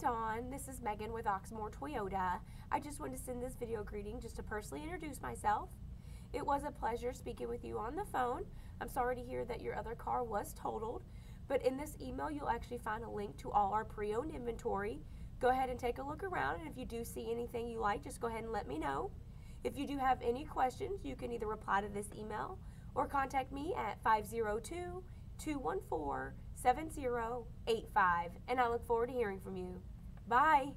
Don. This is Megan with Oxmoor Toyota. I just wanted to send this video greeting just to personally introduce myself. It was a pleasure speaking with you on the phone. I'm sorry to hear that your other car was totaled, but in this email you'll actually find a link to all our pre-owned inventory. Go ahead and take a look around and if you do see anything you like, just go ahead and let me know. If you do have any questions, you can either reply to this email or contact me at 502 214 7085 and I look forward to hearing from you. Bye.